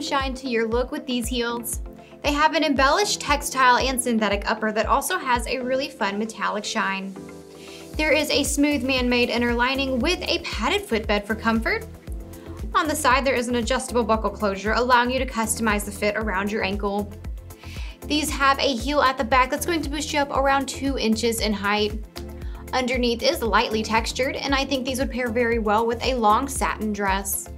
shine to your look with these heels. They have an embellished textile and synthetic upper that also has a really fun metallic shine. There is a smooth man-made inner lining with a padded footbed for comfort. On the side, there is an adjustable buckle closure, allowing you to customize the fit around your ankle. These have a heel at the back that's going to boost you up around two inches in height. Underneath is lightly textured, and I think these would pair very well with a long satin dress.